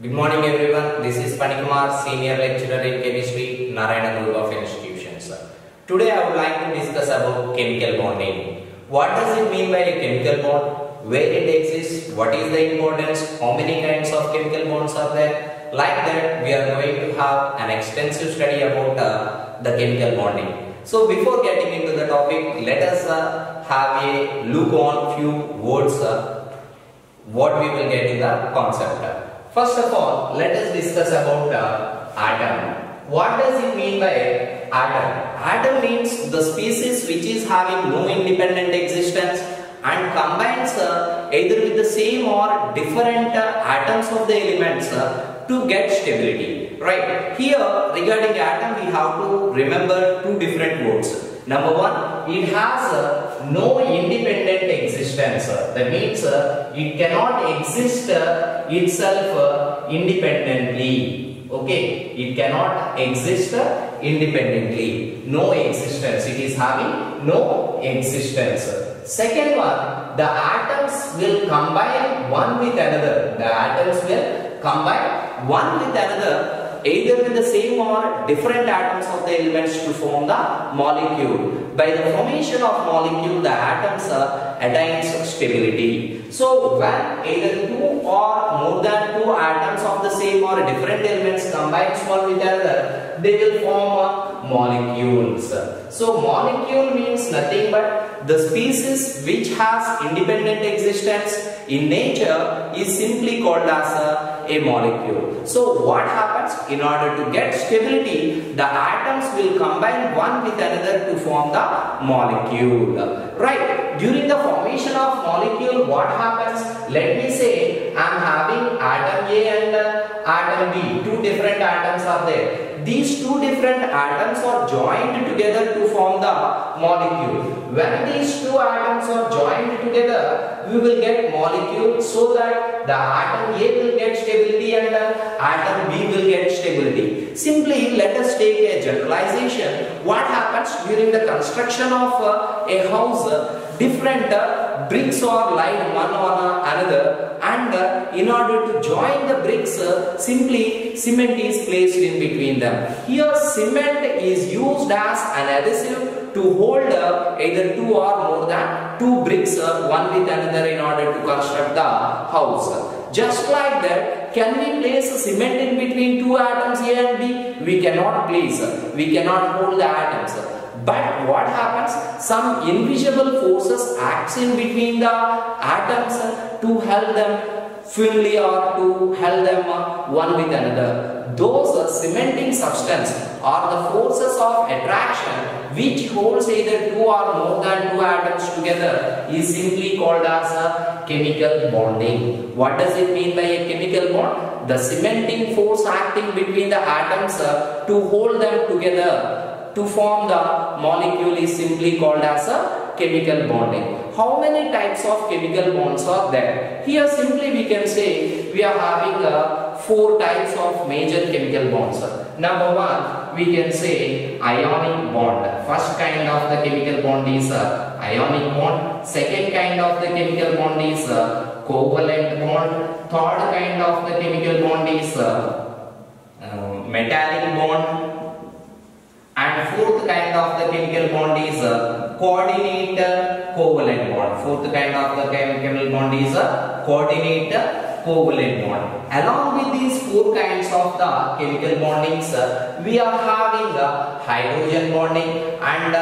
Good morning everyone. This is Panikumar, Senior Lecturer in Chemistry, Narayana Group of Institutions. Today I would like to discuss about chemical bonding. What does it mean by a chemical bond? Where it exists? What is the importance? How many kinds of chemical bonds are there? Like that, we are going to have an extensive study about uh, the chemical bonding. So before getting into the topic, let us uh, have a look on few words uh, what we will get in the concept. First of all, let us discuss about uh, atom. What does it mean by atom? Atom means the species which is having no independent existence and combines uh, either with the same or different uh, atoms of the elements uh, to get stability. Right. Here regarding atom we have to remember two different words. Number one, it has uh, no independent existence. That means it cannot exist uh, itself uh, independently. Okay, it cannot exist uh, independently. No existence. It is having no existence. Second one, the atoms will combine one with another. The atoms will combine one with another either with the same or different atoms of the elements to form the molecule. By the formation of molecule, the atoms uh, attains stability. So, when either two or more than two atoms of the same or different elements combines one with another, they will form uh, molecules. So, molecule means nothing but the species which has independent existence in nature is simply called as a, a molecule. So what happens? In order to get stability, the atoms will combine one with another to form the molecule. Right. During the formation of molecule, what happens? Let me say I am having atom A and uh, atom B. Two different atoms are there. These two different atoms are joined together to form the molecule. When these two atoms are joined together, we will get molecule so that the atom A will get stability and the atom B will get stability. Simply let us take a generalization. What happens during the construction of uh, a house? Uh, different uh, bricks are laid one on another and uh, in order to join the bricks uh, simply cement is placed in between them. Here cement is used as an adhesive to hold uh, either two or more than two bricks uh, one with another in order to construct the house. Just like that, can we place cement in between two atoms A and B? We cannot place, we cannot hold the atoms. But what happens? Some invisible forces acts in between the atoms to help them firmly or to help them one with another. Those cementing substance are the forces of attraction which holds either two or more than two atoms together is simply called as a chemical bonding. What does it mean by a chemical bond? The cementing force acting between the atoms uh, to hold them together to form the molecule is simply called as a chemical bonding. How many types of chemical bonds are there? Here simply we can say we are having uh, four types of major chemical bonds. Number one, we can say ionic bond. First kind of the chemical bond is uh, ionic bond. Second kind of the chemical bond is uh, covalent bond. Third kind of the chemical bond is uh, uh, metallic bond. And fourth kind of the chemical bond is uh, coordinate covalent bond. Fourth kind of the chemical bond is a coordinate covalent bond. Along with these four kinds of the chemical bondings, we are having uh, hydrogen bonding and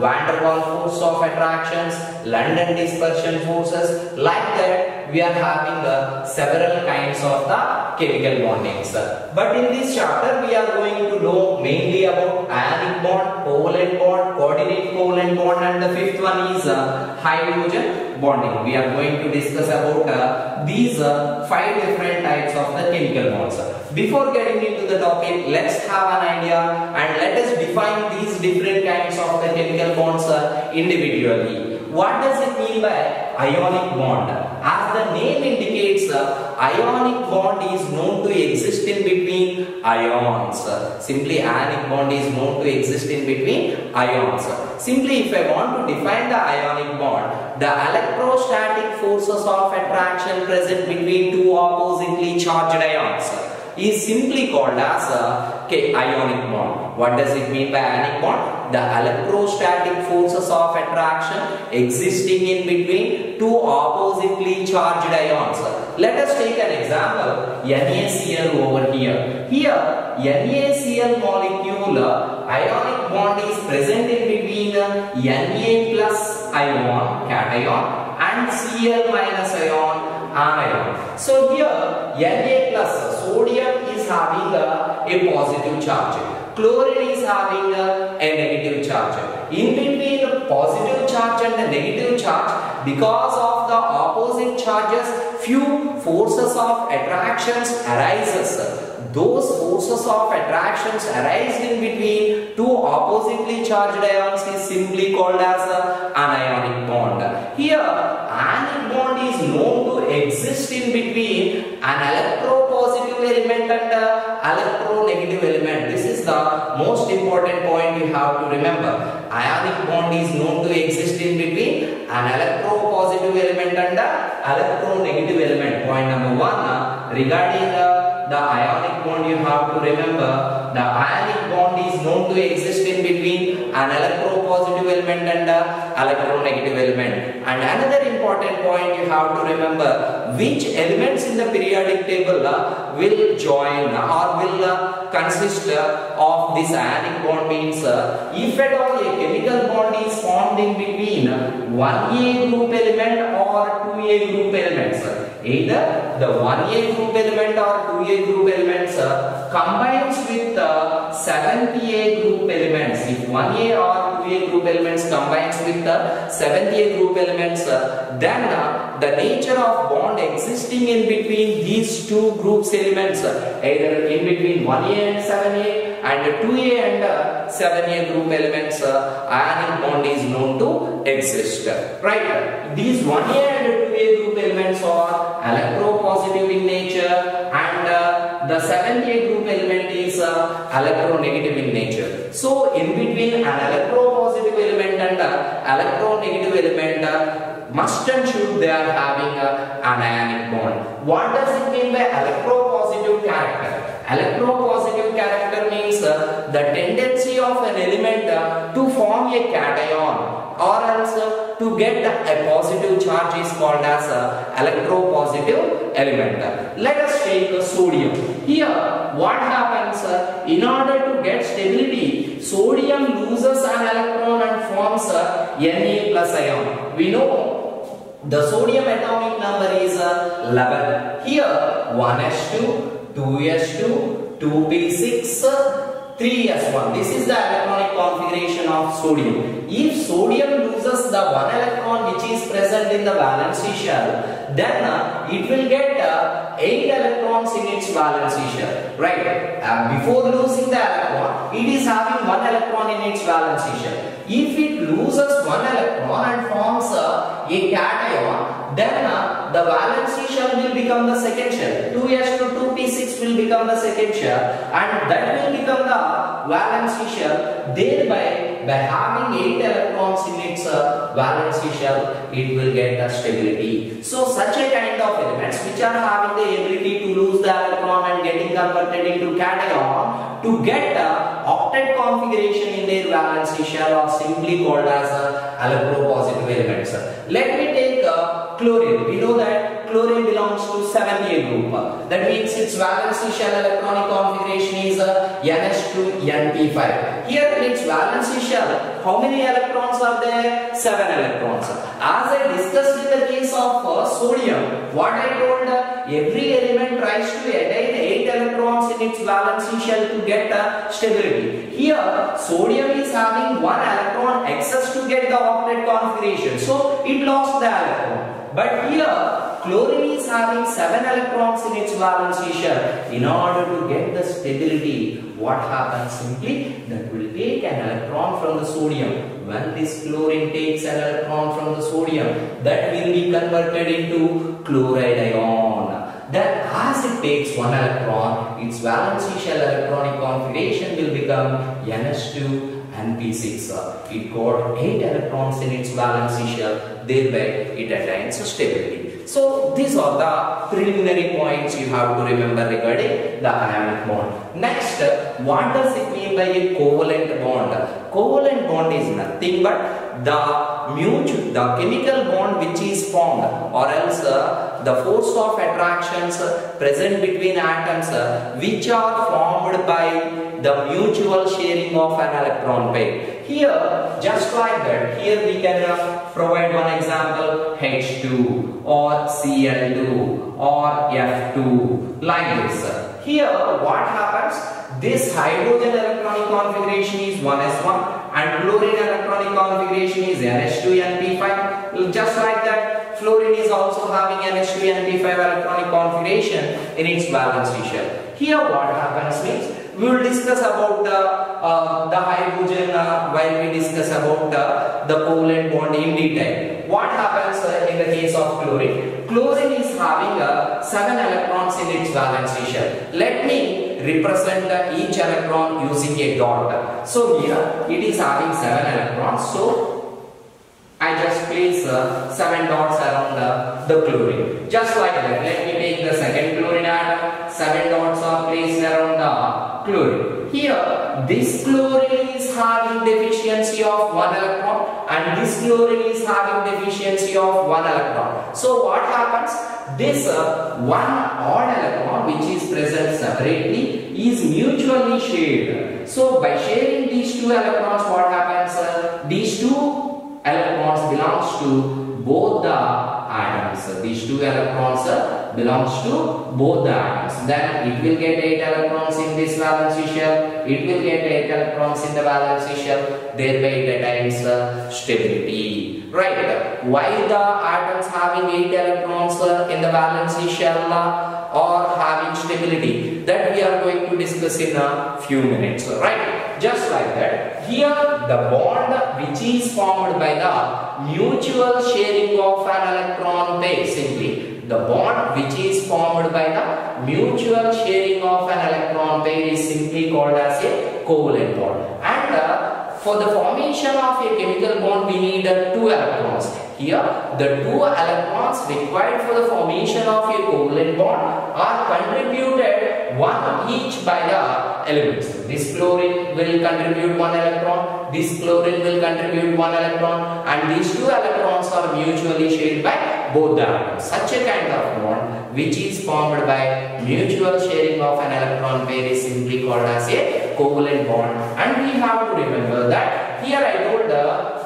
van der Waals force of attractions, London dispersion forces. Like that, we are having uh, several kinds of the chemical bondings. But in this chapter, we are going to know mainly about ionic bond, covalent bond, coordinate covalent bond, and the fifth one is uh, hydrogen bonding. We are going to discuss about uh, these five different types of the chemical bonds. Before getting into the topic, let's have an idea and let us define these different kinds of the chemical bonds uh, individually. What does it mean by ionic bond? As the name indicates, ionic bond is known to exist in between ions. Simply ionic bond is known to exist in between ions. Simply if I want to define the ionic bond, the electrostatic forces of attraction present between two oppositely charged ions is simply called as a ionic bond. What does it mean by ionic bond? The electrostatic forces of attraction existing in between two oppositely charged ions. Let us take an example. NaCl over here. Here, NaCl molecule ionic bond is present in between Na plus ion cation and Cl minus ion anion. So here Na plus sodium is having a, a positive charge. Chlorine is having a, a negative charge. In between the positive charge and the negative charge, because of the opposite charges, few forces of attractions arises. Those forces of attractions arise in between two oppositely charged ions is simply called as an ionic bond. Here, ionic bond is known to exist in between an electropositive element and electronegative element. This is the most important point you have to remember. Ionic bond is known to exist in between an electropositive element and electronegative element. Point number one, uh, regarding the, the ionic bond you have to remember the ionic bond is known to exist in between an electropositive element and the electronegative element. And another important point you have to remember which elements in the periodic table uh, will join or will uh, consist uh, of this ionic bond means uh, if at all a chemical bond is formed in between one A group element or two A group elements. Either the 1A group element or 2A group elements uh, combines with uh, 7A group elements. If 1A or 2A group elements combines with the 7A group elements, uh, then uh, the nature of bond existing in between these two groups elements, uh, either in between 1A and 7A and 2A and uh, 7A group elements, ionic bond is known to exist. Right? These 1A and 2A group elements are electropositive in nature and the 7A group element is electronegative in nature. So in between an electropositive element and uh, electronegative element uh, must and should they are having uh, an ionic bond. What does it mean by electropositive character? Electropositive character means uh, the tendency of an element uh, to form a cation or else uh, to get a positive charge is called as a electropositive element. Let us take uh, sodium. Here what happens uh, in order to get stability sodium loses an electron and forms a Na plus ion. We know the sodium atomic number is uh, 11. Here 1s2, 2s2, 2p6, uh, 3s1. This is the electronic configuration of sodium. If sodium loses the one electron which is present in the valency shell, then uh, it will get uh, 8 electrons in its valence shell. Right? Uh, before losing the electron, it is having one electron in its valence shell. If it loses one electron and forms uh, a cation, then uh, the valency shell will become the second shell. 2s to 2p6 will become the second shell and that will become the valency shell. Thereby, by having 8 electrons in its uh, valency shell, it will get the stability. So, such a kind of elements which are having the ability to lose the electron and getting converted into cation to get a configuration in their valency shell are simply called as uh, electropositive elements. Let me take uh, chlorine. We know that chlorine belongs to 7A group. That means its valency shell electronic configuration is uh, NS2 NP5. Here in its valency shell, how many electrons are there? 7 electrons. As I discussed in the case of uh, sodium, what I told, uh, every element tries to attain 8 electrons in its valency shell to get uh, stability. Here, sodium is having 1 electron excess to get the octet configuration. So, it lost the electron. But here, chlorine is having 7 electrons in its valence shell. In order to get the stability, what happens simply? That will take an electron from the sodium. When this chlorine takes an electron from the sodium, that will be converted into chloride ion. that as it takes one electron, its valence shell electronic configuration will become NS2 and P6. Uh, it got 8 electrons in its valence shell, thereby it attains stability. So these are the preliminary points you have to remember regarding the ionic bond. Next, what does it mean by a covalent bond? Covalent bond is nothing but the mutual, the chemical bond which is formed or else uh, the force of attractions present between atoms uh, which are formed by the mutual sharing of an electron pair. Here, just like that, here we can uh, provide one example H2 or Cl2 or F2 like this. Here, what happens? This hydrogen electronic configuration is 1s1 and chlorine electronic configuration is NS2 and P5. Just like that, fluorine is also having NS2 and P5 electronic configuration in its valence shell. Here what happens means we will discuss about the uh, the hydrogen uh, while we discuss about uh, the covalent bond in detail. What happens uh, in the case of chlorine? Chlorine is having uh, 7 electrons in its valence shell. Let me represent the each electron using a dot. So here it is having 7 electrons. So I just place uh, 7 dots around uh, the chlorine. Just like that. Let me take the second chlorine atom. 7 dots are placed around the chlorine. Here, this chlorine is having deficiency of 1 electron and this chlorine is having deficiency of 1 electron. So what happens? This uh, one odd electron which is present separately is mutually shared. So by sharing these two electrons what happens? Uh, these two electrons belongs to both the atoms. These two electrons belongs to both the atoms. Then it will get 8 electrons in this valency shell. It will get 8 electrons in the valency shell. Thereby it attains stability. Right. Why the atoms having 8 electrons in the valency shell or having stability? That we are going to discuss in a few minutes. Right. Just like that. Here the bond which is formed by the mutual sharing of an electron pair simply the bond which is formed by the mutual sharing of an electron pair is simply called as a covalent bond. And uh, for the formation of a chemical bond we need uh, two electrons here the two electrons required for the formation of a covalent bond are contributed one each by the elements this chlorine will contribute one electron this chlorine will contribute one electron and these two electrons are mutually shared by both the atoms. Such a kind of bond which is formed by mutual sharing of an electron is simply called as a covalent bond and we have to remember that here I told the,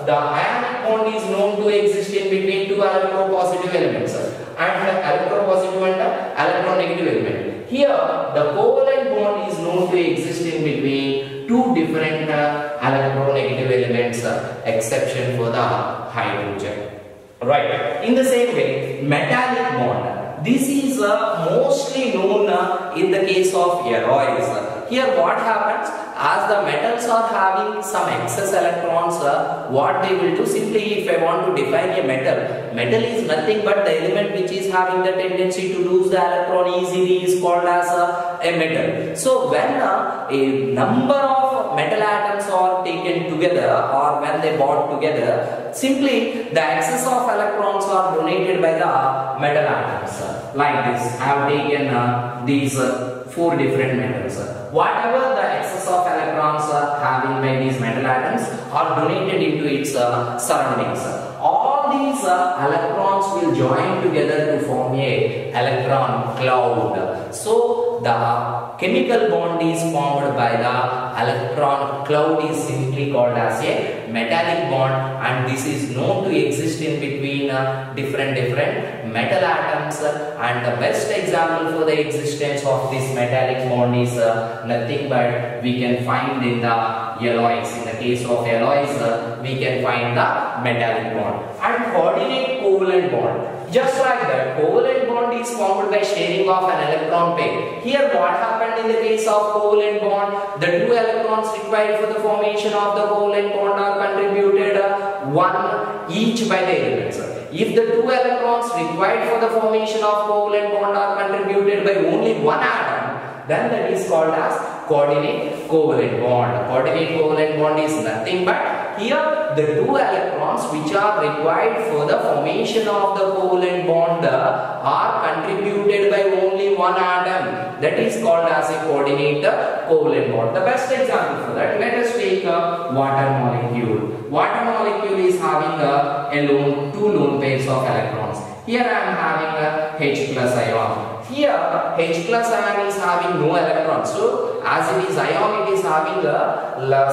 the ionic bond is known to exist in between two electropositive elements and the electropositive and the electronegative element. Here the covalent bond is known to exist in between two different uh, electronegative elements uh, exception for the hydrogen. Right. In the same way, metallic bond. This is uh, mostly known uh, in the case of alloys. Here what happens? As the metals are having some excess electrons, uh, what they will do simply if I want to define a metal, metal is nothing but the element which is having the tendency to lose the electron easily is called as a, a metal. So when uh, a number of metal atoms are taken together or when they bond together, simply the excess of electrons are donated by the metal atoms. Like this, I have taken uh, these uh, four different metals. Whatever the excess of electrons are having by these metal atoms are donated into its uh, surroundings. All these uh, electrons will join together to form a electron cloud. So the chemical bond is formed by the electron cloud is simply called as a metallic bond and this is known to exist in between uh, different different metal atoms and the best example for the existence of this metallic bond is uh, nothing but we can find in the alloys. In the case of alloys uh, we can find the metallic bond. And coordinate covalent bond. Just like that, covalent bond is formed by sharing of an electron pair. Here what happened in the case of covalent bond? The two electrons required for the formation of the covalent bond are contributed uh, one each by the elements. If the two electrons required for the formation of covalent bond are contributed by only one atom, then that is called as coordinate covalent bond. Coordinate covalent bond is nothing but here the two electrons which are required for the formation of the covalent bond are contributed by only one atom. That is called as a coordinate covalent bond. The best example for that, let us take a water molecule. Water molecule is having a, lone, two lone pairs of electrons. Here I am having a H plus ion. Here H plus ion is having no electrons. So as it is ion, it is having a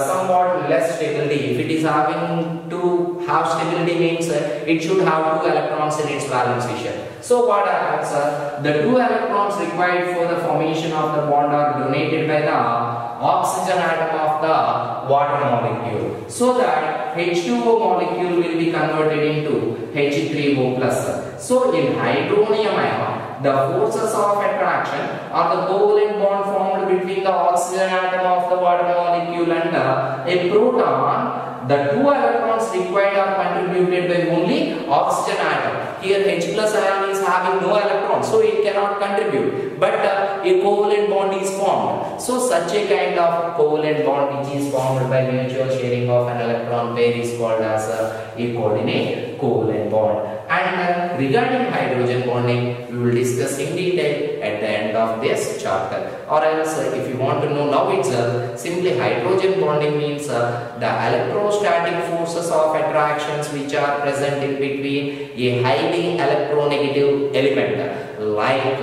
somewhat less stability. If it is having to have stability means uh, it should have two electrons in its valence shell. So what happens? Uh, the two electrons required for the formation of the bond are donated by the oxygen atom of the water molecule. So that H2O molecule will be converted into H3O plus. So in hydronium ion, the forces of attraction are the covalent bond formed between the oxygen atom of the water molecule and a proton the two electrons required are contributed by only oxygen atom. Here H plus ion is having no electrons, so it cannot contribute. But uh, a covalent bond is formed. So such a kind of covalent bond which is formed by mutual sharing of an electron pair is called as uh, a coordinate covalent bond. And uh, regarding hydrogen bonding, we will discuss in detail at the end of this chapter. Or else, uh, if you want to know now itself, simply hydrogen bonding means uh, the electrostatic forces of attractions which are present in between a highly electronegative element like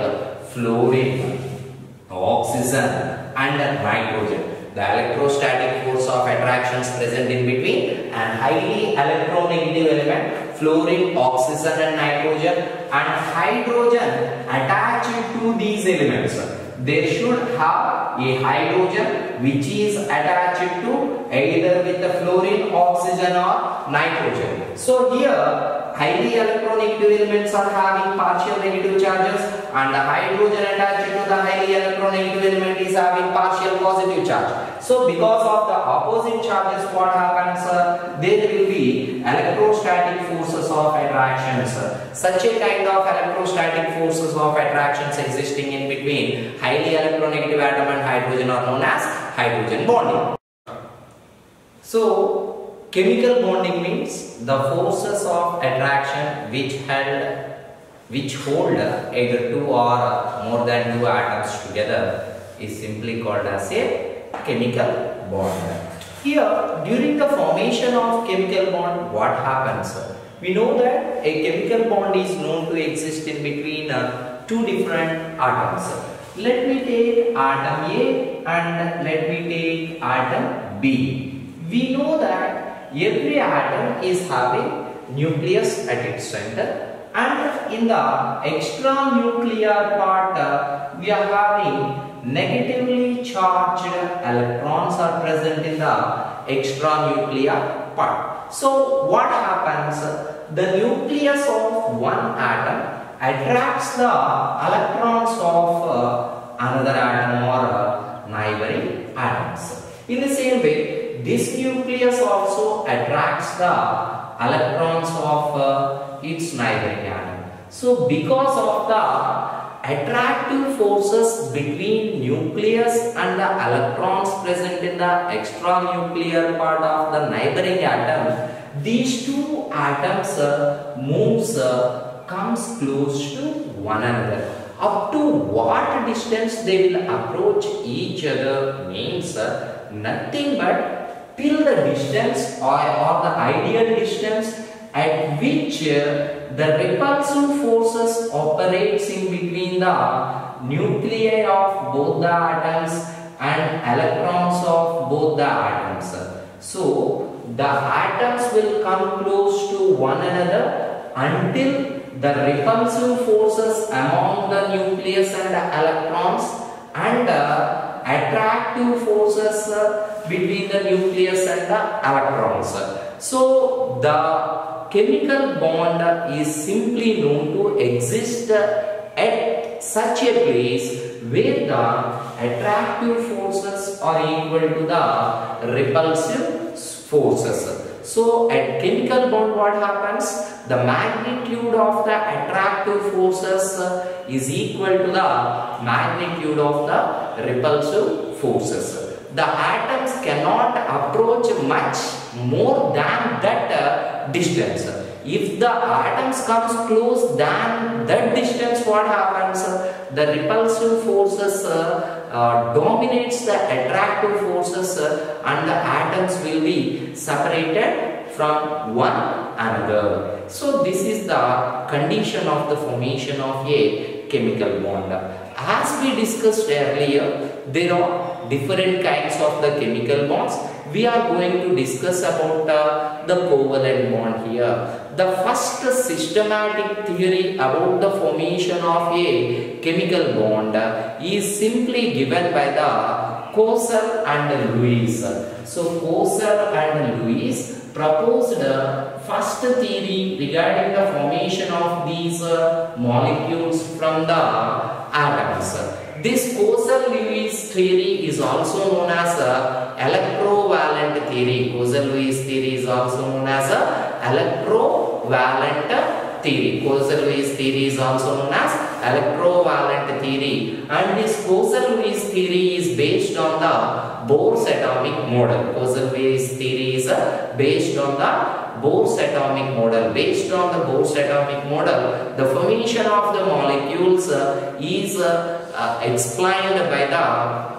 fluorine, oxygen and nitrogen the electrostatic force of attractions present in between and highly electronegative element fluorine, oxygen and nitrogen and hydrogen attached to these elements. They should have a hydrogen which is attached to either with the fluorine, oxygen or nitrogen. So here highly electronegative elements are having partial negative charges and the hydrogen attached to the highly electronegative element is having partial positive charge. So because of the opposite charges what happens uh, there will be electrostatic forces of attractions. Such a kind of electrostatic forces of attractions existing in between highly electronegative atom and hydrogen are known as hydrogen bonding. So Chemical bonding means the forces of attraction which held which hold either two or more than two atoms together is simply called as a chemical bond. Here, during the formation of chemical bond, what happens? We know that a chemical bond is known to exist in between uh, two different atoms. Let me take atom A and let me take atom B. We know that every atom is having nucleus at its center and in the extranuclear part uh, we are having negatively charged electrons are present in the extranuclear part. So what happens? The nucleus of one atom attracts the electrons of uh, another atom or uh, neighboring atoms. In the same way, this nucleus also attracts the electrons of uh, its neighboring atom. So because of the attractive forces between nucleus and the electrons present in the extranuclear part of the neighboring atom, these two atoms uh, moves uh, comes close to one another. Up to what distance they will approach each other means uh, nothing but till the distance or, or the ideal distance at which uh, the repulsive forces operates in between the nuclei of both the atoms and electrons of both the atoms. So, the atoms will come close to one another until the repulsive forces among the nucleus and the electrons and uh, attractive forces uh, between the nucleus and the electrons. So the chemical bond is simply known to exist at such a place where the attractive forces are equal to the repulsive forces. So at chemical bond what happens? The magnitude of the attractive forces is equal to the magnitude of the repulsive forces. The atoms cannot approach much more than that uh, distance. If the atoms comes close than that distance, what happens? The repulsive forces uh, uh, dominates the attractive forces uh, and the atoms will be separated from one another. So this is the condition of the formation of a chemical bond. As we discussed earlier, there are different kinds of the chemical bonds. We are going to discuss about the covalent bond here. The first systematic theory about the formation of a chemical bond is simply given by the Kossel and Lewis. So Kossel and Lewis proposed the first theory regarding the formation of these molecules from the atoms. This Kossel-Lewis theory is also known as a electrovalent theory. Kossel-Lewis theory is also known as a electrovalent theory. Kossel-Lewis theory is also known as electrovalent theory. And this Kossel-Lewis theory is based on the Bohr's atomic model. Kossel-Lewis theory is uh, based on the Bohr's atomic model. Based on the Bohr's atomic model, the formation of the molecules uh, is uh, uh, explained by the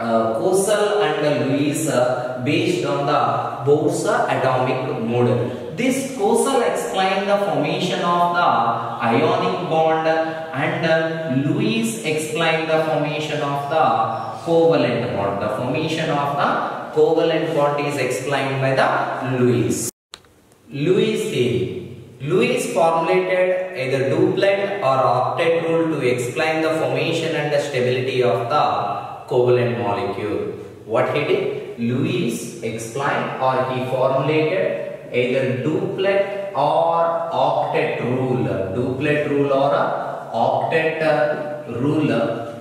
uh, Kossel and Lewis uh, based on the Bohr's atomic model. This Kossel explained the formation of the ionic bond and uh, Lewis explained the formation of the covalent bond. The formation of the covalent bond is explained by the Lewis. Lewis theory. Lewis formulated either duplet or octet rule to explain the formation and the stability of the covalent molecule. What he did? Lewis explained or he formulated either duplet or octet rule. Duplet rule or octet uh, rule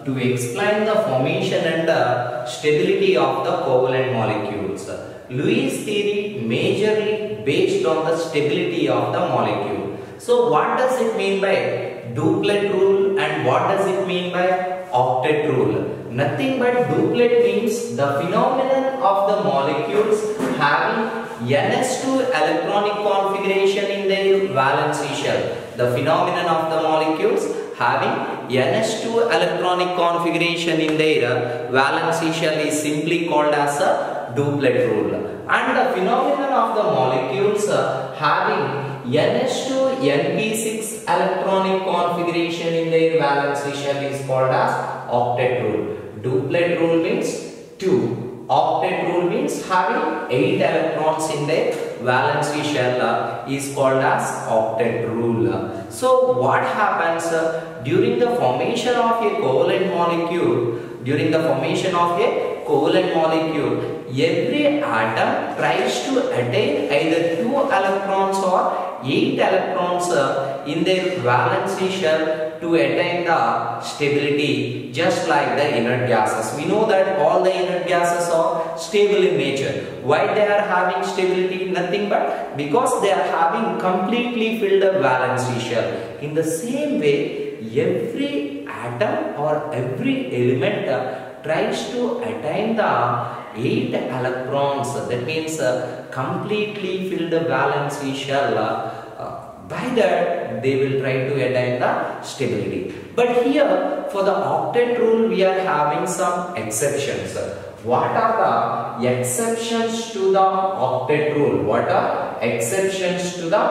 to explain the formation and the stability of the covalent molecules. Lewis theory majorly based on the stability of the molecule. So what does it mean by duplet rule and what does it mean by octet rule? Nothing but duplet means the phenomenon of the molecules having NS2 electronic configuration in their valency shell. The phenomenon of the molecules having NS2 electronic configuration in their valency shell is simply called as a duplet rule. And the phenomenon of the molecules uh, having NS2 NP6 electronic configuration in their valence shell is called as octet rule. Duplet rule means 2. Octet rule means having 8 electrons in their valence shell uh, is called as octet rule. So what happens uh, during the formation of a covalent molecule, during the formation of a covalent molecule, every atom tries to attain either 2 electrons or 8 electrons uh, in their valency shell to attain the stability just like the inert gases. We know that all the inert gases are stable in nature. Why they are having stability? Nothing but because they are having completely filled up valency shell. In the same way, every atom or every element uh, tries to attain the 8 electrons that means uh, completely filled valency shell uh, by that they will try to attain the stability. But here for the octet rule we are having some exceptions. What are the exceptions to the octet rule? What are exceptions to the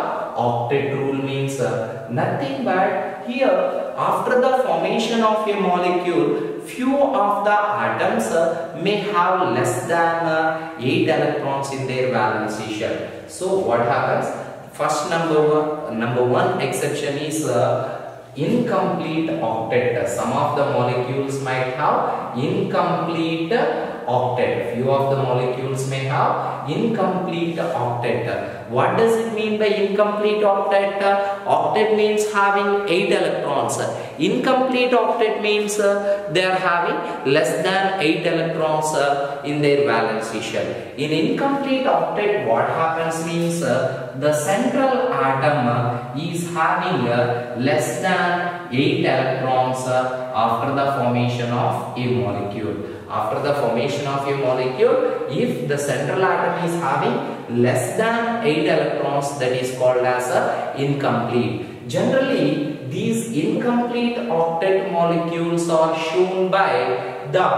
octet rule means uh, nothing but here after the formation of a molecule few of the atoms uh, may have less than uh, 8 electrons in their valency shell. So what happens? First number number one exception is uh, incomplete octet. Some of the molecules might have incomplete octet. Few of the molecules may have incomplete octet. What does it mean by incomplete octet? Octet means having 8 electrons. Incomplete octet means uh, they are having less than 8 electrons uh, in their valency shell. In incomplete octet what happens means uh, the central atom is having less than 8 electrons after the formation of a molecule after the formation of a molecule if the central atom is having less than 8 electrons that is called as a incomplete. Generally these incomplete octet molecules are shown by the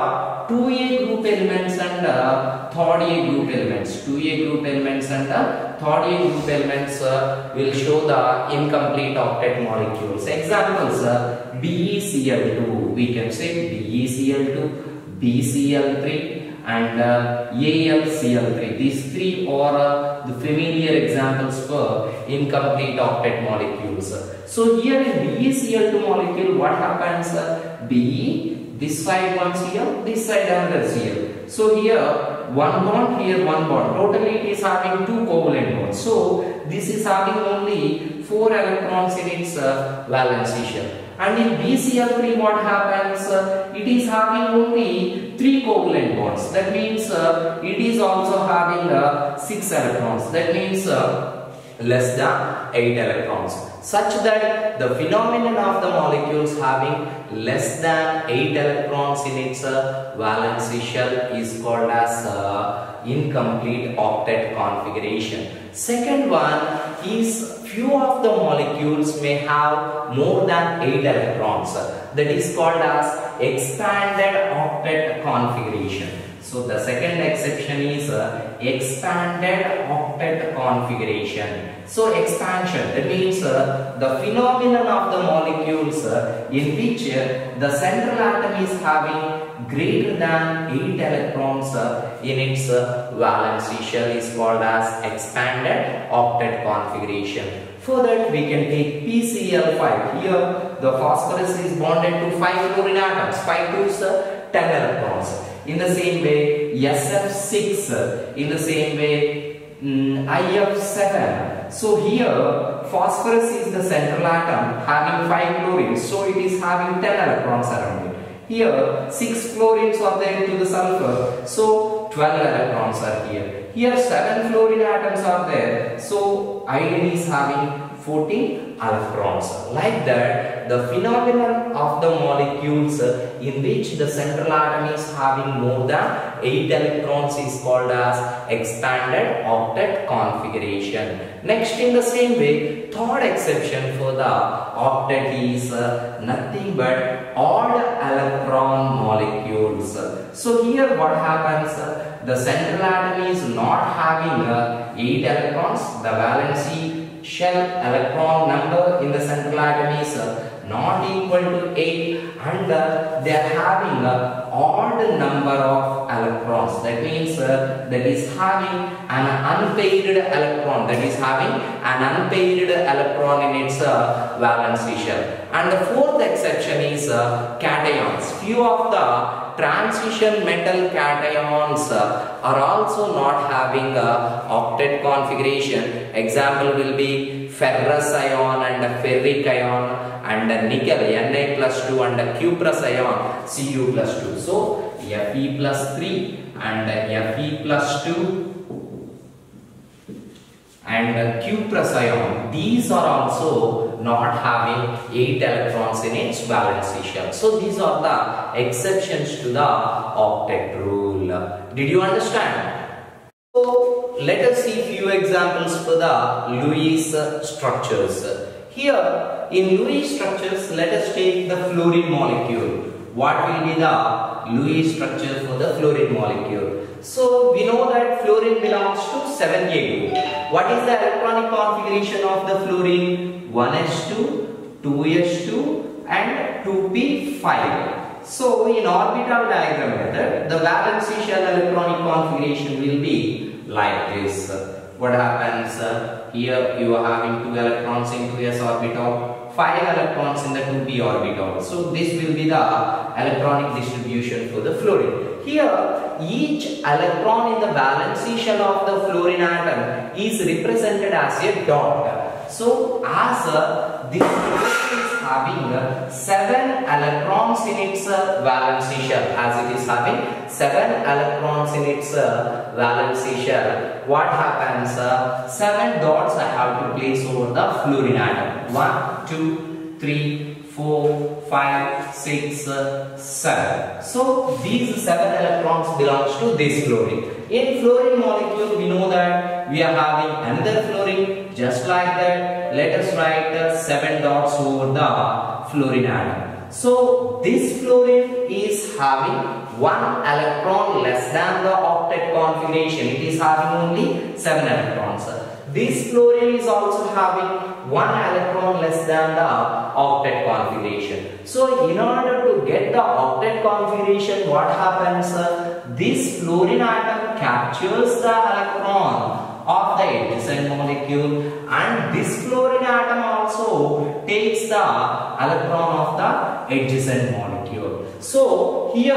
2a group elements and uh, third a group elements. 2a group elements and uh, third a group elements uh, will show the incomplete octet molecules. Examples uh, BeCl2 we can say BeCl2 BCl3 and uh, AlCl3. These three are uh, the familiar examples for incomplete octet molecules. So here in BeCl2 molecule what happens? Uh, Be this side one Cl, this side another Cl. So here one bond, here one bond. Totally it is having two covalent bonds. So this is having only four electrons in its valency shell. And in BCl3 what happens? Uh, it is having only 3 covalent bonds. That means uh, it is also having uh, 6 electrons. That means less than 8 electrons. Such that the phenomenon of the molecules having less than 8 electrons in its uh, valency shell is called as uh, incomplete octet configuration. Second one is few of the molecules may have more than 8 electrons. That is called as expanded octet configuration. So the second exception is uh, expanded octet configuration. So expansion that means uh, the phenomenon of the molecules uh, in which uh, the central atom is having greater than 8 electrons uh, in its uh, valency shell is called as expanded octet configuration. For that we can take PCl5. Here the phosphorus is bonded to 5 fluorine atoms. 5 gives uh, 10 electrons. In the same way SF6. In the same way mm, IF7. So here phosphorus is the central atom having 5 fluorines. So it is having 10 electrons around it. Here 6 fluorines are there to the sulfur. So 12 electrons are here. Here 7 fluorine atoms are there. So iodine is having 14 electrons. Like that, the phenomenon of the molecules in which the central atom is having more than 8 electrons is called as expanded octet configuration. Next, in the same way, third exception for the octet is uh, nothing but odd electron molecules. So here what happens? The central atom is not having uh, 8 electrons. The valency shell electron number in the central atom is uh, not equal to 8 and uh, they are having a odd number of electrons. That means uh, that is having an unpaired electron. That is having an unpaired electron in its uh, valency shell. And the fourth exception is uh, cations. Few of the transition metal cations uh, are also not having a octet configuration example will be ferrous ion and ferric ion and nickel Na plus 2 and cuprous ion Cu plus 2. So Fe plus 3 and Fe plus 2 and cuprous ion these are also not having 8 electrons in its valency shell. So these are the exceptions to the octet rule. Did you understand? So let us see few examples for the Lewis structures. Here in Lewis structures, let us take the fluorine molecule. What will be the Lewis structure for the fluorine molecule? So we know that fluorine belongs to 7A group. What is the electronic configuration of the fluorine? 1s2, 2s2 and 2p5. So in orbital diagram method, the valency shell electronic configuration will be like this. What happens? Here you are having two electrons in 2s orbital 5 electrons in the 2p orbital. So this will be the electronic distribution for the fluorine. Here each electron in the valence shell of the fluorine atom is represented as a dot. So as this is having uh, 7 electrons in its valence shell as it is having 7 electrons in its valence. Shell what happens uh, 7 dots I have to place over the fluorine atom. 1 2 3 4 5 6 uh, 7 so these 7 electrons belongs to this fluorine in fluorine molecule we know that we are having another fluorine just like that let us write uh, 7 dots over the fluorine atom so this fluorine is having one electron less than the octet configuration. It is having only seven electrons. This fluorine is also having one electron less than the octet configuration. So in order to get the octet configuration, what happens? This fluorine atom captures the electron of the adjacent molecule and this fluorine atom also takes the electron of the adjacent molecule. So here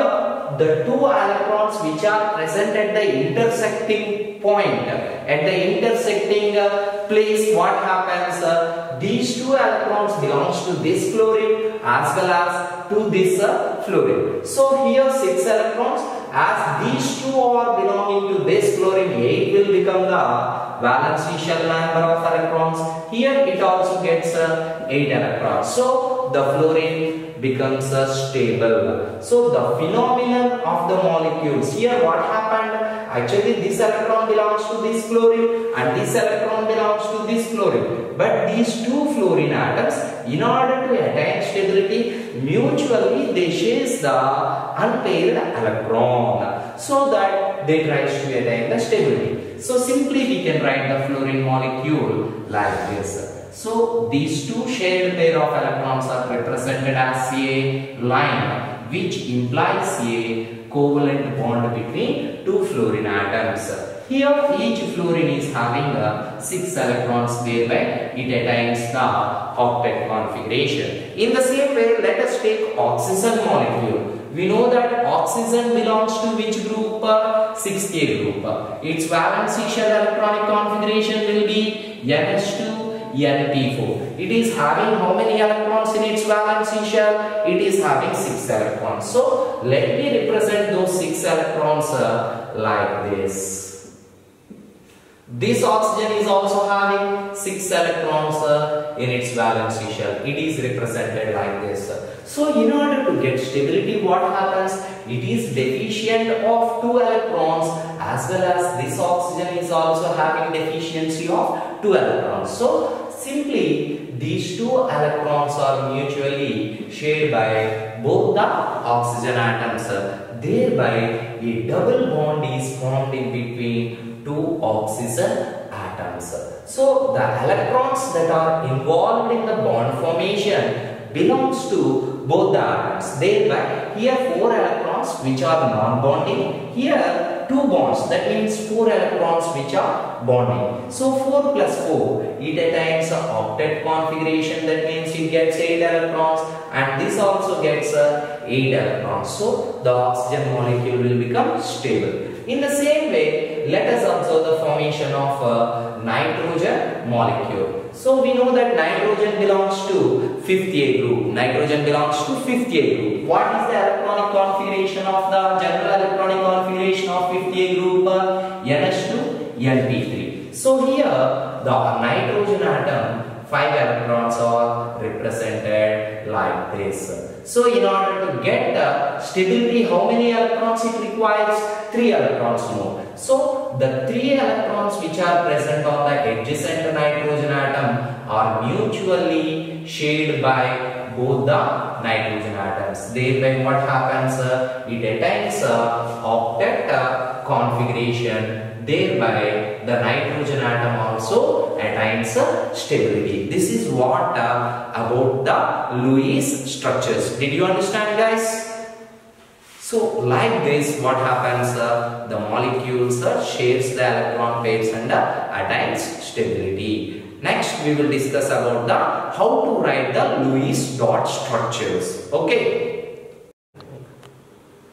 the two electrons which are present at the intersecting point at the intersecting uh, place what happens uh, these two electrons belongs to this fluorine as well as to this uh, fluorine. So here six electrons as these two are belonging to this fluorine 8 will become the valence shell number of electrons. Here it also gets uh, 8 electrons. So the fluorine becomes uh, stable. So the phenomenon of the molecules. Here what happened? Actually this electron belongs to this fluorine and this electron belongs to this fluorine. But these two fluorine atoms in order to attain stability mutually they share the unpaired electron so that they tries to attain the stability. So simply we can write the fluorine molecule like this. So these two shared pair of electrons are represented as a line which implies a covalent bond between two fluorine atoms. Here each fluorine is having uh, 6 electrons whereby it attains the octet configuration. In the same way let us take oxygen molecule. We know that oxygen belongs to which group? Uh, 6A group. Its valence shell electronic configuration will be NS2 NP4. It is having how many electrons in its valence shell? It is having 6 electrons. So let me represent those 6 electrons uh, like this. This oxygen is also having 6 electrons uh, in its valence shell. It is represented like this. So in order to get stability what happens? It is deficient of 2 electrons as well as this oxygen is also having deficiency of 2 electrons. So simply these two electrons are mutually shared by both the oxygen atoms. Thereby a double bond is formed in between two oxygen atoms. So the electrons that are involved in the bond formation belongs to both the atoms. Thereby here four electrons which are non-bonding. Here two bonds that means four electrons which are bonding. So 4 plus 4 it attains a octet configuration that means it gets 8 electrons and this also gets uh, 8 electrons. So the oxygen molecule will become stable. In the same way let us observe the formation of a nitrogen molecule. So we know that nitrogen belongs to 5th A group. Nitrogen belongs to 5th A group. What is the configuration of the general electronic configuration of 5th A group? Uh, NS2, NP3. So here the nitrogen atom 5 electrons are represented like this. So in order to get the stability, how many electrons it requires? 3 electrons more. So the 3 electrons which are present on the adjacent nitrogen atom are mutually shared by both the nitrogen atoms. Thereby what happens? Uh, it attains uh, octet uh, configuration thereby the nitrogen atom also attains stability. This is what uh, about the Lewis structures. Did you understand guys? So like this what happens uh, the molecules uh, shares the electron pairs and uh, attains stability. Next we will discuss about the how to write the Lewis dot structures. Okay.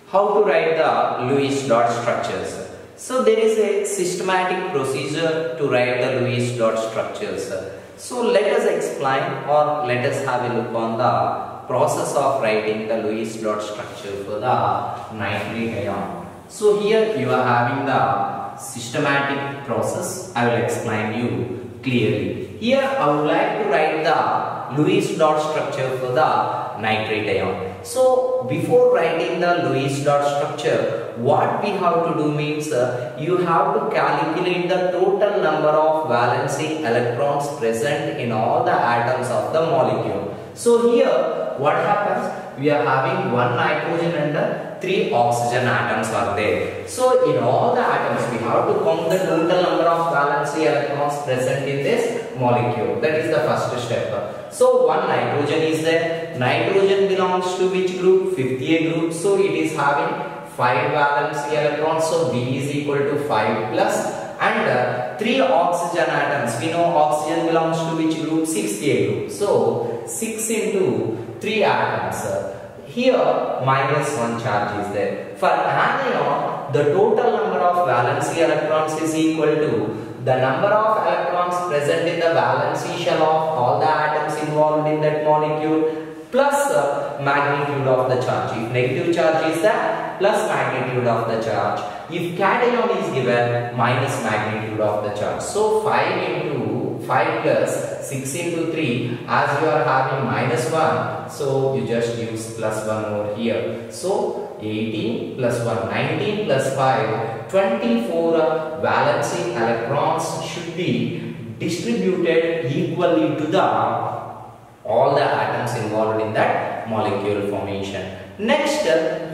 How to write the Lewis dot structures. So there is a systematic procedure to write the Lewis dot structures. So let us explain or let us have a look on the process of writing the Lewis dot structure for the nitrate ion. So here you are having the systematic process. I will explain you clearly. Here I would like to write the Lewis dot structure for the nitrate ion. So before writing the Lewis dot structure, what we have to do means uh, you have to calculate the total number of valency electrons present in all the atoms of the molecule. So here what happens? We are having one nitrogen and three oxygen atoms are there. So in all the atoms we have to count the total number of valency electrons present in this molecule. That is the first step. So one nitrogen is there. Nitrogen belongs to which group? 50A group. So it is having 5 valency electrons. So B is equal to 5 plus and uh, 3 oxygen atoms. We know oxygen belongs to which group? 6A group. So 6 into 3 atoms. Here minus 1 charge is there. For anion, the total number of valency electrons is equal to the number of electrons present in the valency shell of all the atoms involved in that molecule plus uh, magnitude of the charge. If negative charge is there, plus magnitude of the charge. If cation is given, minus magnitude of the charge. So 5 into 5 plus 6 into 3 as you are having minus 1 so you just use plus 1 over here so 18 plus 1 19 plus 5 24 uh, valency electrons should be distributed equally to the all the atoms involved in that molecule formation. Next,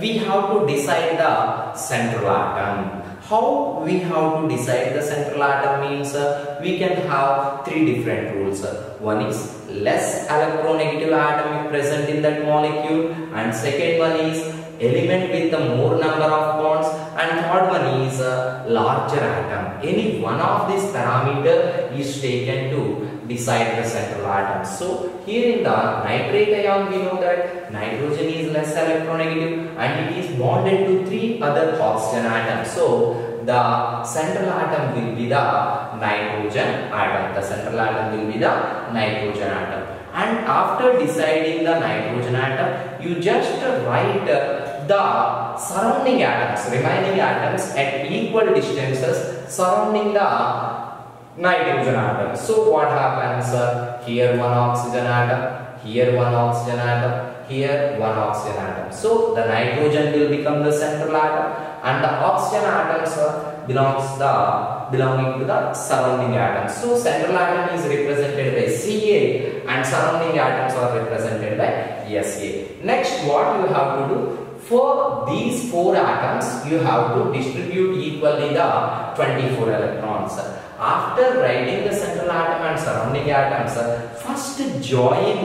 we have to decide the central atom. How we have to decide the central atom means uh, we can have three different rules. One is less electronegative atom is present in that molecule and second one is element with the more number of bonds and third one is a larger atom. Any one of these parameter is taken to decide the central atom. So here in the nitrate ion we know that nitrogen is less electronegative and it is bonded to three other oxygen atoms. So the central atom will be the nitrogen atom. The central atom will be the nitrogen atom. And after deciding the nitrogen atom, you just write the surrounding atoms, remaining atoms at equal distances surrounding the nitrogen atom. So what happens? Here one oxygen atom, here one oxygen atom, here one oxygen atom. So the nitrogen will become the central atom and the oxygen atoms belongs the belonging to the surrounding atoms. So central atom is represented by Ca and surrounding atoms are represented by Sa. Next what you have to do? For these four atoms, you have to distribute equally the 24 electrons. After writing the central atom and surrounding atoms, first join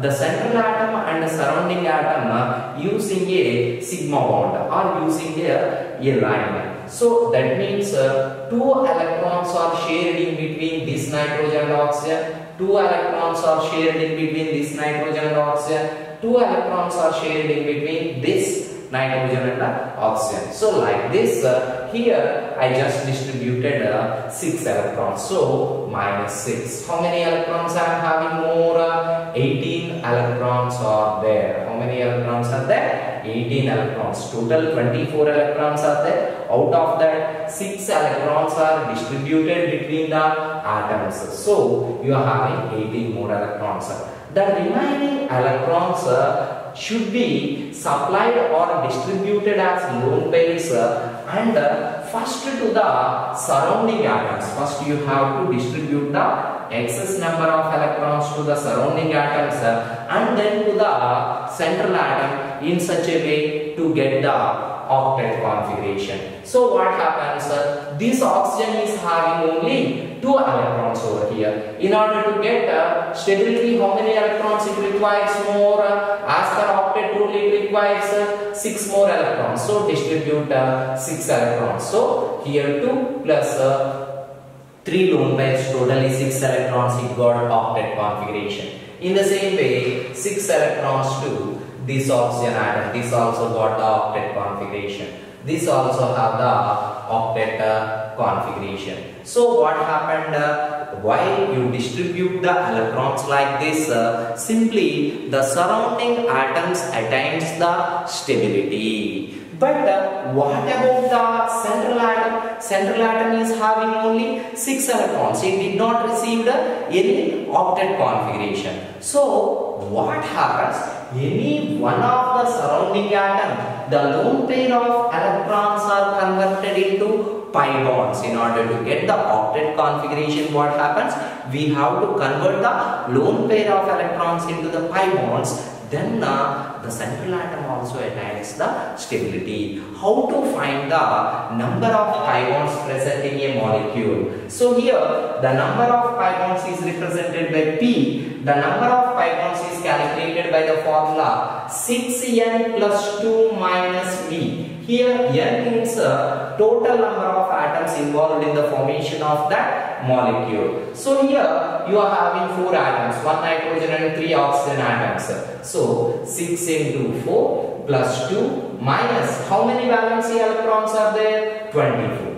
the central atom and surrounding atom using a sigma bond or using a, a line. So that means uh, two electrons are shared in between this nitrogen and oxygen, two electrons are shared in between this nitrogen and oxygen, two electrons are shared in between this nitrogen and oxygen. So like this, uh, here I just distributed uh, 6 electrons. So minus 6. How many electrons I am having more? Uh, 18 electrons are there. How many electrons are there? 18 electrons. Total 24 electrons are there. Out of that, 6 electrons are distributed between the atoms. So you are having 18 more electrons. The remaining electrons uh, should be supplied or distributed as lone pairs uh, and uh, first to the surrounding atoms. First you have to distribute the excess number of electrons to the surrounding atoms uh, and then to the central atom in such a way to get the octet configuration. So what happens? This oxygen is having only two electrons over here. In order to get uh, stability, how many electrons it requires more? Uh, as per octet rule, it requires uh, six more electrons. So distribute six electrons. So here two plus uh, 3 lone pairs, totally 6 electrons, it got octet configuration. In the same way, 6 electrons to this oxygen atom, this also got the octet configuration. This also have the octet uh, configuration. So what happened uh, while you distribute the electrons like this, uh, simply the surrounding atoms attains the stability. But uh, what about the central atom? Central atom is having only 6 electrons. It did not receive the any octet configuration. So what happens? Any one of the surrounding atom, the lone pair of electrons are converted into pi bonds. In order to get the octet configuration, what happens? We have to convert the lone pair of electrons into the pi bonds then uh, the central atom also attains the stability. How to find the number of pi bonds present in a molecule? So here the number of pi bonds is represented by P. The number of calculated by the formula 6n plus 2 minus V. Here n means uh, total number of atoms involved in the formation of that molecule. So here you are having 4 atoms, 1 nitrogen and 3 oxygen atoms. So 6 into 4 plus 2 minus how many valency electrons are there? 24.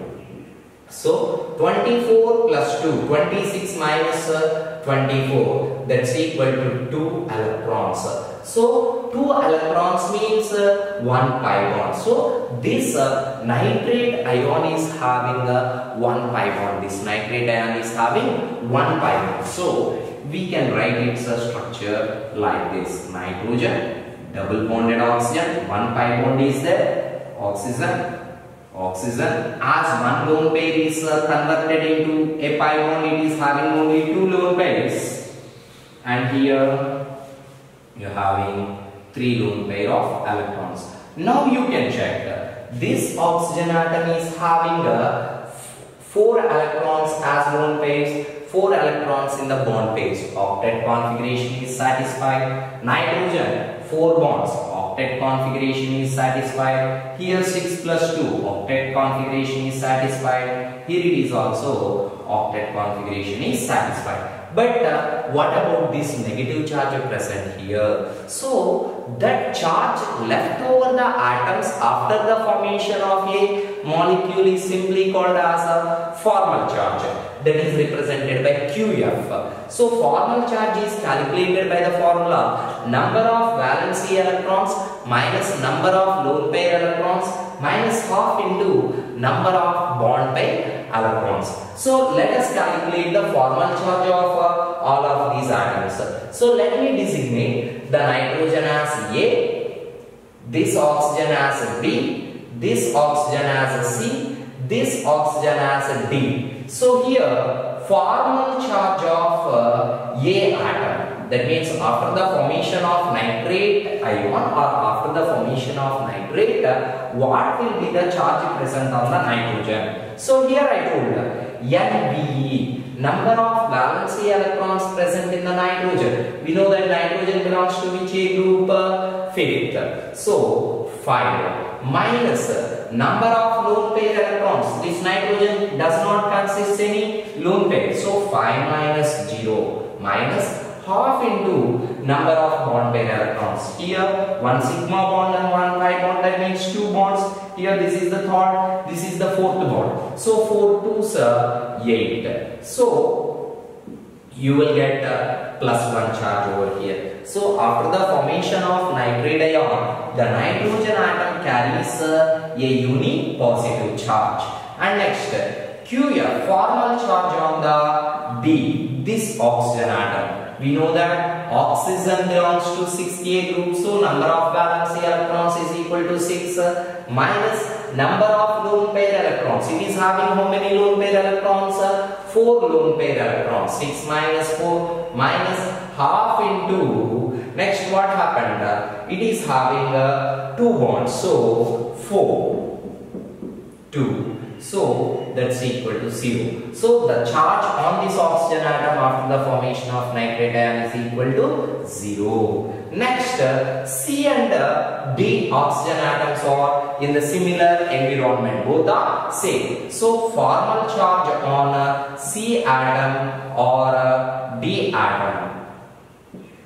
So 24 plus 2, 26 minus uh, 24 that's equal to 2 electrons. So 2 electrons means uh, 1 pi bond. So this uh, nitrate ion is having a 1 pi bond. This nitrate ion is having 1 pi bond. So we can write its uh, structure like this. Nitrogen, double bonded oxygen, 1 pi bond is there. Oxygen, oxygen. As one lone pair is uh, converted into a pi bond it is having only two lone pairs and here you are having three lone pair of electrons. Now you can check this oxygen atom is having uh, four electrons as lone pairs four electrons in the bond pairs. Octet configuration is satisfied. Nitrogen four bonds octet configuration is satisfied. Here 6 plus 2 octet configuration is satisfied. Here it is also octet configuration is satisfied. But uh, what about this negative charge present here? So that charge left over the atoms after the formation of a molecule is simply called as a formal charge that is represented by QF. So formal charge is calculated by the formula number of valency electrons minus number of lone pair electrons minus half into number of bond pair electrons. So let us calculate the formal charge of uh, all of these atoms. So let me designate the nitrogen as A, this oxygen as B, this oxygen as C, this oxygen as D. So here formal charge of uh, A atom that means after the formation of nitrate ion or after the formation of nitrate uh, what will be the charge present on the nitrogen. So here I told NBE number of valency electrons present in the nitrogen. We know that nitrogen belongs to which A group? Uh, fifth. So 5 minus number of lone pair electrons. This nitrogen does not consist any lone pair. So 5 minus 0 minus half into number of bond pair electrons. Here one sigma bond and one pi bond that means two bonds. Here this is the third, this is the fourth bond. So 4 twos are 8. So you will get uh, plus 1 charge over here. So after the formation of nitrate ion, the nitrogen atom carries a unique positive charge. And next, QF, formal charge on the B, this oxygen atom. We know that oxygen belongs to 6A group, so number of valency electrons is equal to 6 uh, minus number of lone pair electrons. It is having how many lone pair electrons? Uh, 4 lone pair electrons. 6 minus 4 minus half into next what happened? Uh, it is having uh, 2 bonds, so 4, 2. So that's equal to 0. So the charge on this oxygen atom after the formation of nitrate ion is equal to 0. Next, uh, C and uh, D oxygen atoms are in the similar environment. Both are same. So formal charge on C atom or D atom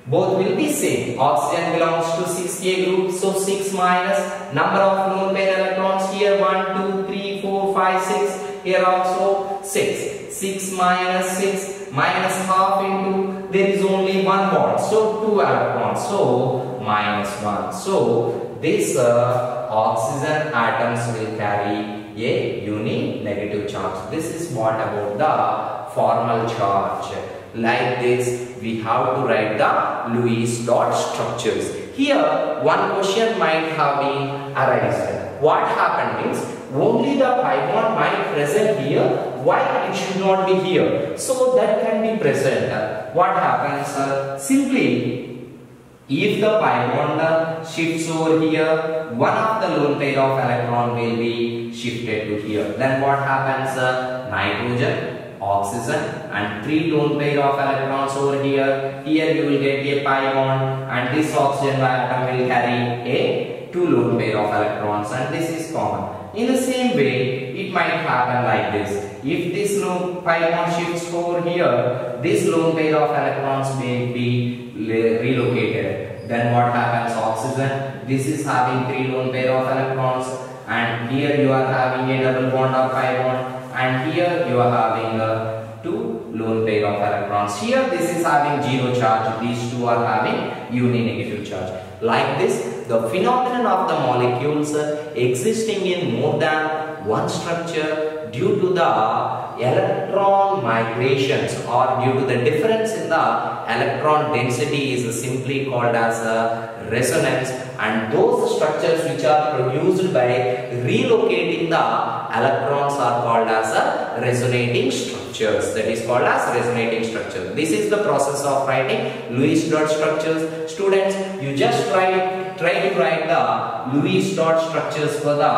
both will be same. Oxygen belongs to 6K group, so 6 minus number of lone pair electrons here 1, 2, 3, 4, 5, 6. Here also 6. 6 minus 6 minus half into there is only one bond, so 2 electrons, so minus 1. So this uh, oxygen atoms will carry a unique negative charge. This is what about the formal charge like this we have to write the Lewis dot structures. Here one question might have been arised. What happened means only the pi bond might present here why it should not be here. So that can be present. What happens? Simply if the pi bond shifts over here, one of the lone pair of electron will be shifted to here. Then what happens? Nitrogen oxygen and three lone pair of electrons over here. Here you will get a pi bond and this oxygen atom will carry a two lone pair of electrons and this is common. In the same way, it might happen like this. If this lone pi bond shifts over here, this lone pair of electrons may be relocated. Then what happens? Oxygen, this is having three lone pair of electrons and here you are having a double bond of pi bond and here you are having uh, two lone pair of electrons. Here this is having zero charge, these two are having uni-negative charge. Like this, the phenomenon of the molecules existing in more than one structure due to the electron migrations or due to the difference in the electron density is simply called as a resonance and those structures which are produced by relocating the electrons are called as a resonating structures. That is called as resonating structure this is the process of writing Lewis dot structures. Students you just write try to write the Lewis dot structures for the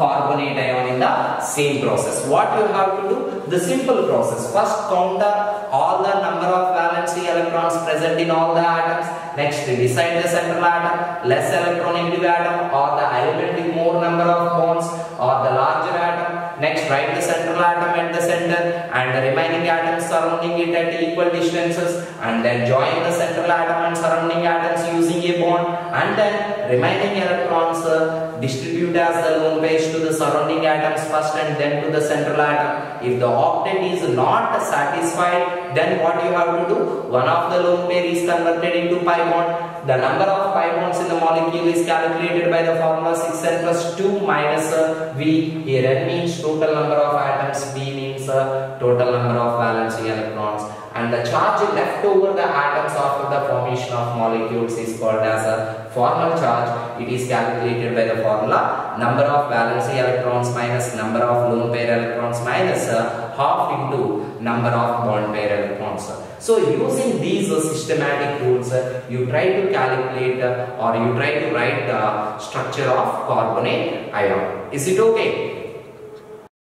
carbonate ion in the same process. What you have to do the simple process. First count all the number of electrons present in all the atoms. Next decide the central atom. Less electronegative atom or the element with more number of bonds or the larger atom next write the central atom at the center and the remaining atoms surrounding it at equal distances and then join the central atom and surrounding atoms using a bond and then remaining electrons uh, distribute as the lone pairs to the surrounding atoms first and then to the central atom. If the octet is not satisfied then what you have to do? One of the lone pair is converted into pi bond the number of pi bonds in the molecule is calculated by the formula 6n plus 2 minus uh, v here n means total number of atoms v means uh, total number of valency electrons and the charge left over the atoms after the formation of molecules is called as a formal charge. It is calculated by the formula number of valency electrons minus number of lone pair electrons minus uh, half into number of bond pair electrons. So using these systematic rules, you try to calculate uh, or you try to write the structure of carbonate ion. Is it okay?